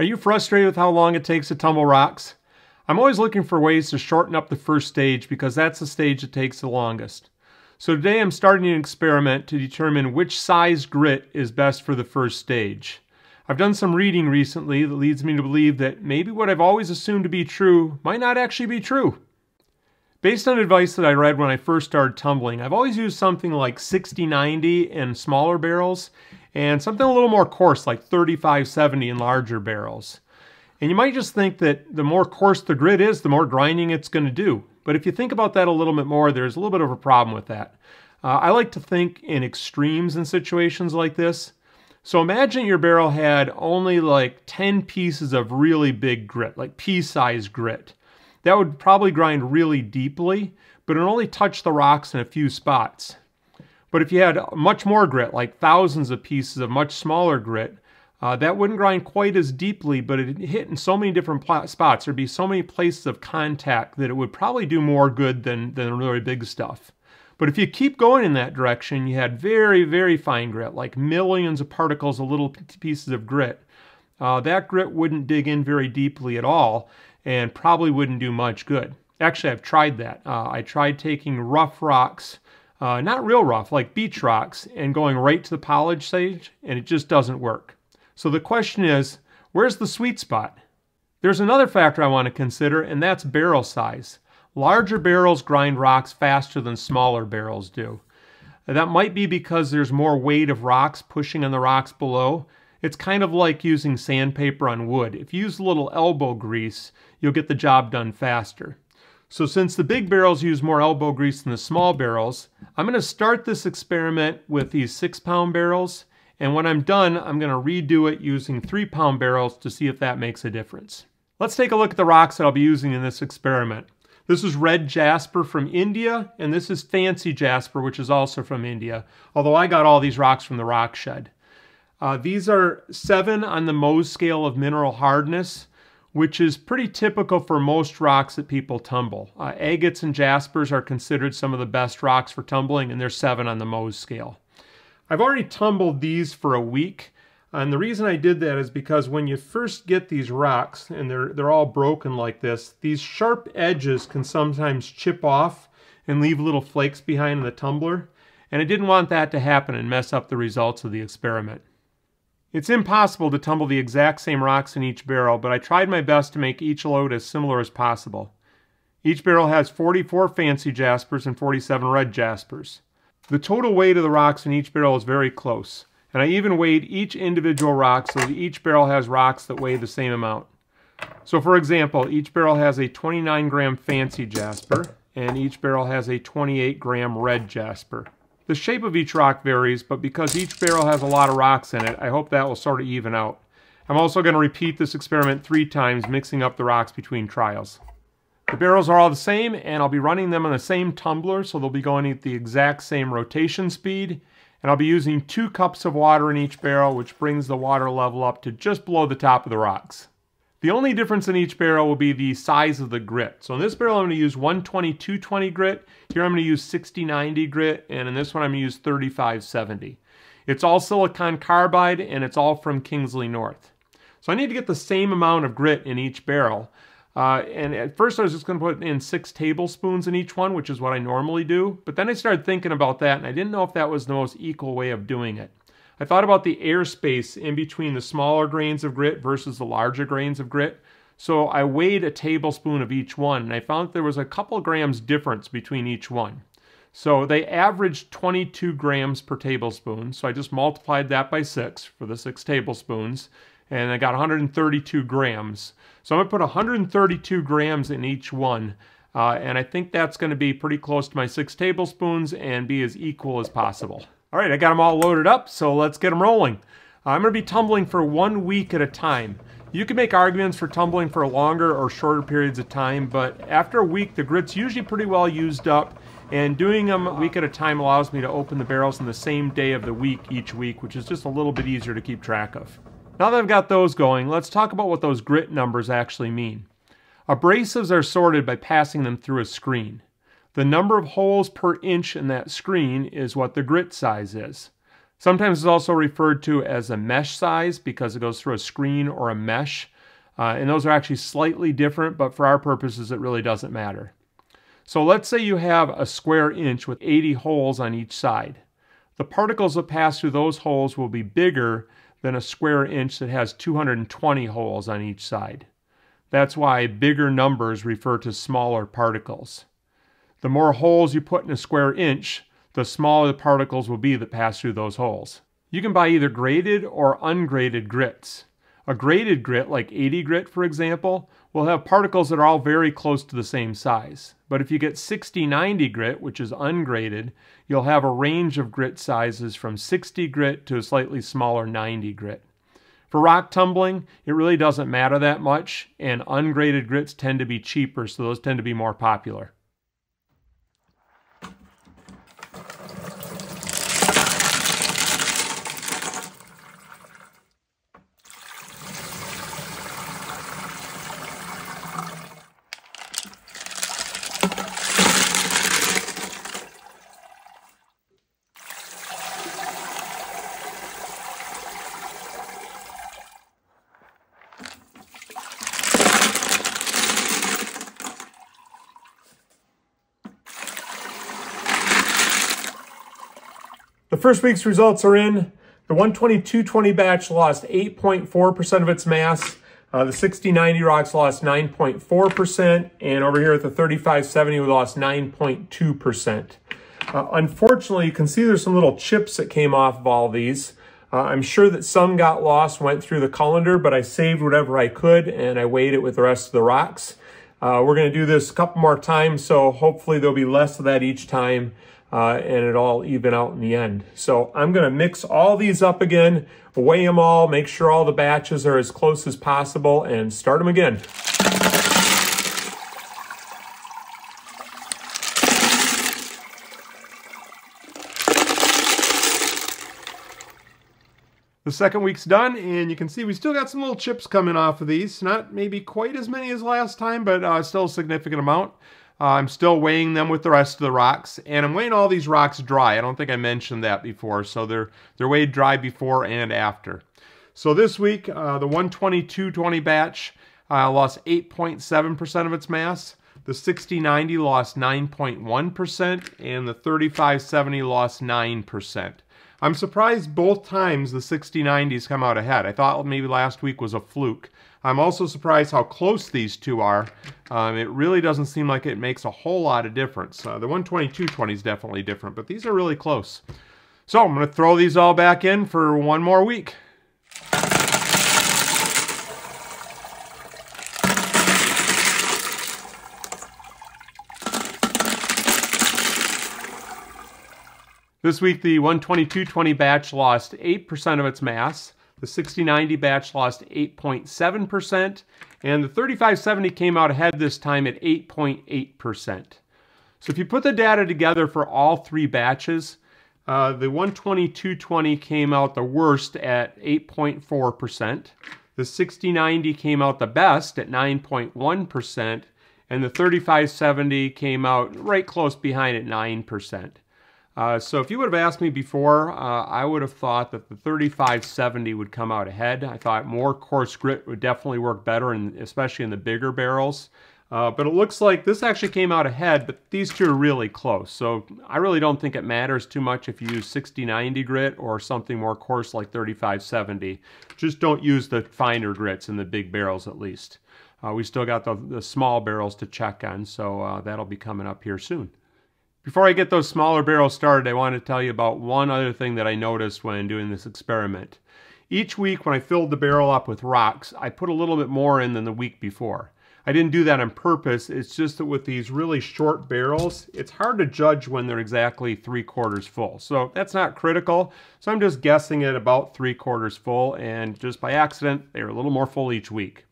Are you frustrated with how long it takes to tumble rocks? I'm always looking for ways to shorten up the first stage because that's the stage that takes the longest. So today I'm starting an experiment to determine which size grit is best for the first stage. I've done some reading recently that leads me to believe that maybe what I've always assumed to be true might not actually be true. Based on advice that I read when I first started tumbling, I've always used something like 60-90 in smaller barrels and something a little more coarse like 35-70 in larger barrels. And you might just think that the more coarse the grit is, the more grinding it's going to do. But if you think about that a little bit more, there's a little bit of a problem with that. Uh, I like to think in extremes in situations like this. So imagine your barrel had only like 10 pieces of really big grit, like pea-sized grit. That would probably grind really deeply, but it only touched the rocks in a few spots. But if you had much more grit, like thousands of pieces of much smaller grit, uh, that wouldn't grind quite as deeply, but it hit in so many different spots. There'd be so many places of contact that it would probably do more good than, than really big stuff. But if you keep going in that direction, you had very, very fine grit, like millions of particles of little pieces of grit. Uh, that grit wouldn't dig in very deeply at all and probably wouldn't do much good. Actually, I've tried that. Uh, I tried taking rough rocks uh, not real rough, like beach rocks, and going right to the polish stage, and it just doesn't work. So the question is, where's the sweet spot? There's another factor I want to consider, and that's barrel size. Larger barrels grind rocks faster than smaller barrels do. That might be because there's more weight of rocks pushing on the rocks below. It's kind of like using sandpaper on wood. If you use a little elbow grease, you'll get the job done faster. So since the big barrels use more elbow grease than the small barrels, I'm going to start this experiment with these six pound barrels. And when I'm done, I'm going to redo it using three pound barrels to see if that makes a difference. Let's take a look at the rocks that I'll be using in this experiment. This is red jasper from India, and this is fancy jasper, which is also from India, although I got all these rocks from the rock shed. Uh, these are seven on the Mohs scale of mineral hardness which is pretty typical for most rocks that people tumble. Uh, agates and jaspers are considered some of the best rocks for tumbling, and they're seven on the Mohs scale. I've already tumbled these for a week, and the reason I did that is because when you first get these rocks, and they're, they're all broken like this, these sharp edges can sometimes chip off and leave little flakes behind in the tumbler, and I didn't want that to happen and mess up the results of the experiment. It's impossible to tumble the exact same rocks in each barrel, but I tried my best to make each load as similar as possible. Each barrel has 44 fancy jaspers and 47 red jaspers. The total weight of the rocks in each barrel is very close, and I even weighed each individual rock so that each barrel has rocks that weigh the same amount. So for example, each barrel has a 29 gram fancy jasper, and each barrel has a 28 gram red jasper. The shape of each rock varies, but because each barrel has a lot of rocks in it, I hope that will sort of even out. I'm also going to repeat this experiment three times, mixing up the rocks between trials. The barrels are all the same, and I'll be running them on the same tumbler, so they'll be going at the exact same rotation speed. And I'll be using two cups of water in each barrel, which brings the water level up to just below the top of the rocks. The only difference in each barrel will be the size of the grit. So in this barrel, I'm going to use 120-220 grit. Here I'm going to use 60-90 grit, and in this one I'm going to use 35-70. It's all silicon carbide, and it's all from Kingsley North. So I need to get the same amount of grit in each barrel. Uh, and at first I was just going to put in six tablespoons in each one, which is what I normally do. But then I started thinking about that, and I didn't know if that was the most equal way of doing it. I thought about the airspace in between the smaller grains of grit versus the larger grains of grit. So I weighed a tablespoon of each one and I found there was a couple grams difference between each one. So they averaged 22 grams per tablespoon. So I just multiplied that by six for the six tablespoons and I got 132 grams. So I'm gonna put 132 grams in each one. Uh, and I think that's gonna be pretty close to my six tablespoons and be as equal as possible. All right, I got them all loaded up, so let's get them rolling. Uh, I'm going to be tumbling for one week at a time. You can make arguments for tumbling for longer or shorter periods of time, but after a week, the grit's usually pretty well used up, and doing them a week at a time allows me to open the barrels on the same day of the week each week, which is just a little bit easier to keep track of. Now that I've got those going, let's talk about what those grit numbers actually mean. Abrasives are sorted by passing them through a screen. The number of holes per inch in that screen is what the grit size is. Sometimes it's also referred to as a mesh size because it goes through a screen or a mesh. Uh, and those are actually slightly different, but for our purposes, it really doesn't matter. So let's say you have a square inch with 80 holes on each side. The particles that pass through those holes will be bigger than a square inch that has 220 holes on each side. That's why bigger numbers refer to smaller particles. The more holes you put in a square inch, the smaller the particles will be that pass through those holes. You can buy either graded or ungraded grits. A graded grit, like 80 grit for example, will have particles that are all very close to the same size. But if you get 60-90 grit, which is ungraded, you'll have a range of grit sizes from 60 grit to a slightly smaller 90 grit. For rock tumbling, it really doesn't matter that much, and ungraded grits tend to be cheaper, so those tend to be more popular. First week's results are in. The 122-20 batch lost 8.4% of its mass. Uh, the 6090 rocks lost 9.4%, and over here at the 3570 we lost 9.2%. Uh, unfortunately, you can see there's some little chips that came off of all these. Uh, I'm sure that some got lost, went through the colander, but I saved whatever I could, and I weighed it with the rest of the rocks. Uh, we're going to do this a couple more times, so hopefully there'll be less of that each time uh, and it all even out in the end. So I'm going to mix all these up again, weigh them all, make sure all the batches are as close as possible, and start them again. The second week's done, and you can see we still got some little chips coming off of these. Not maybe quite as many as last time, but uh, still a significant amount. Uh, I'm still weighing them with the rest of the rocks, and I'm weighing all these rocks dry. I don't think I mentioned that before, so they're, they're weighed dry before and after. So this week, uh, the 122-20 batch uh, lost 8.7% of its mass. The 6090 lost 9.1%, and the 3570 lost 9%. I'm surprised both times the 6090s come out ahead. I thought maybe last week was a fluke. I'm also surprised how close these two are. Um, it really doesn't seem like it makes a whole lot of difference. Uh, the 12220 is definitely different, but these are really close. So I'm going to throw these all back in for one more week. This week, the 12220 batch lost 8% of its mass. The 6090 batch lost 8.7%, and the 3570 came out ahead this time at 8.8%. So if you put the data together for all three batches, uh, the 12220 came out the worst at 8.4%. The 6090 came out the best at 9.1%, and the 3570 came out right close behind at 9%. Uh, so if you would have asked me before, uh, I would have thought that the 3570 would come out ahead. I thought more coarse grit would definitely work better, in, especially in the bigger barrels. Uh, but it looks like this actually came out ahead, but these two are really close. So I really don't think it matters too much if you use 6090 grit or something more coarse like 3570. Just don't use the finer grits in the big barrels at least. Uh, we still got the, the, small barrels to check on, so uh, that'll be coming up here soon. Before I get those smaller barrels started, I want to tell you about one other thing that I noticed when doing this experiment. Each week when I filled the barrel up with rocks, I put a little bit more in than the week before. I didn't do that on purpose, it's just that with these really short barrels, it's hard to judge when they're exactly three quarters full. So that's not critical, so I'm just guessing at about three quarters full, and just by accident, they're a little more full each week.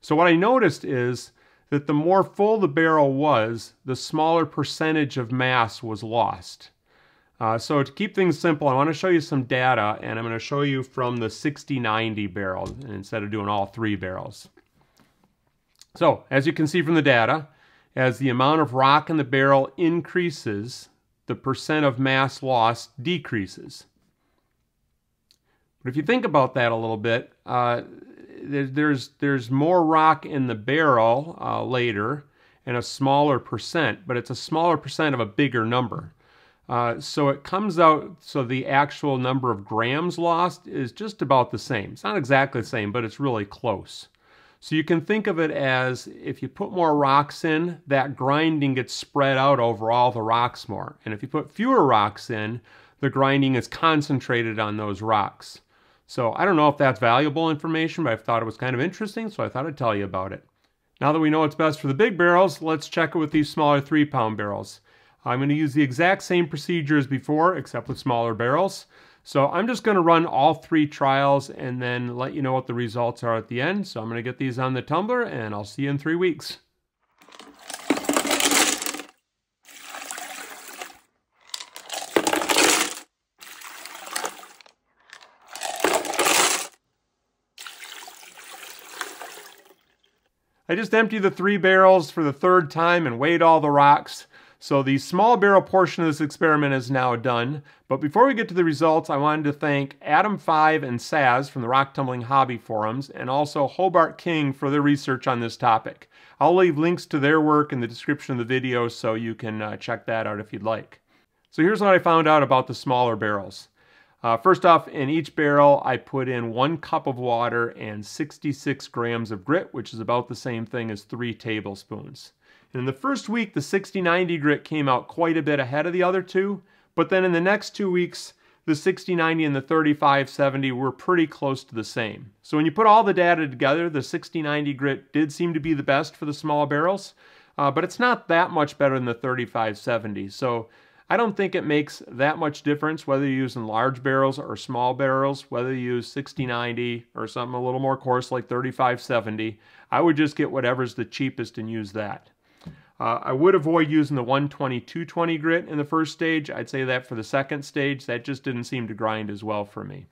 So what I noticed is that the more full the barrel was, the smaller percentage of mass was lost. Uh, so to keep things simple, I want to show you some data, and I'm going to show you from the 6090 barrel instead of doing all three barrels. So as you can see from the data, as the amount of rock in the barrel increases, the percent of mass lost decreases. But if you think about that a little bit, uh, there's, there's more rock in the barrel uh, later and a smaller percent, but it's a smaller percent of a bigger number. Uh, so it comes out, so the actual number of grams lost is just about the same. It's not exactly the same, but it's really close. So you can think of it as if you put more rocks in, that grinding gets spread out over all the rocks more. And if you put fewer rocks in, the grinding is concentrated on those rocks. So I don't know if that's valuable information, but I thought it was kind of interesting, so I thought I'd tell you about it. Now that we know what's best for the big barrels, let's check it with these smaller three pound barrels. I'm going to use the exact same procedure as before, except with smaller barrels. So I'm just going to run all three trials and then let you know what the results are at the end. So I'm going to get these on the tumbler and I'll see you in three weeks. I just emptied the three barrels for the third time and weighed all the rocks. So the small barrel portion of this experiment is now done. But before we get to the results, I wanted to thank Adam5 and Saz from the Rock Tumbling Hobby Forums and also Hobart King for their research on this topic. I'll leave links to their work in the description of the video so you can uh, check that out if you'd like. So here's what I found out about the smaller barrels. Uh, first off, in each barrel, I put in one cup of water and 66 grams of grit, which is about the same thing as three tablespoons. In the first week, the 6090 grit came out quite a bit ahead of the other two, but then in the next two weeks, the 6090 and the 3570 were pretty close to the same. So when you put all the data together, the 6090 grit did seem to be the best for the small barrels, uh, but it's not that much better than the 3570. So I don't think it makes that much difference whether you're using large barrels or small barrels, whether you use 6090 or something a little more coarse like 3570. I would just get whatever's the cheapest and use that. Uh, I would avoid using the 120-220 grit in the first stage. I'd say that for the second stage, that just didn't seem to grind as well for me.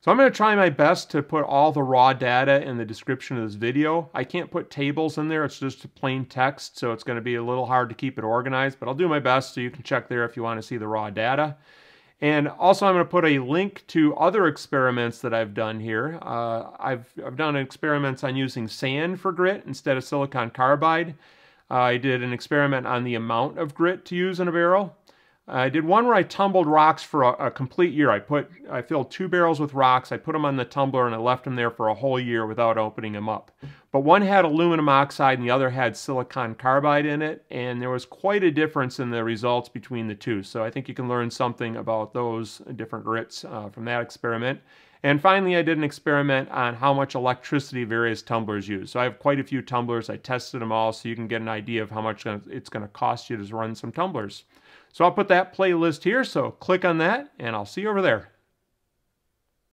So I'm going to try my best to put all the raw data in the description of this video. I can't put tables in there, it's just plain text, so it's going to be a little hard to keep it organized, but I'll do my best so you can check there if you want to see the raw data. And also I'm going to put a link to other experiments that I've done here. Uh, I've, I've done experiments on using sand for grit instead of silicon carbide. I did an experiment on the amount of grit to use in a barrel. I did one where I tumbled rocks for a, a, complete year. I put, I filled two barrels with rocks, I put them on the tumbler and I left them there for a whole year without opening them up. But one had aluminum oxide and the other had silicon carbide in it, and there was quite a difference in the results between the two. So I think you can learn something about those different grits uh, from that experiment. And finally, I did an experiment on how much electricity various tumblers use. So I have quite a few tumblers. I tested them all so you can get an idea of how much it's going to cost you to run some tumblers. So I'll put that playlist here, so click on that, and I'll see you over there.